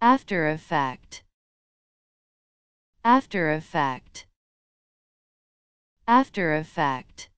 After effect. After effect. After effect.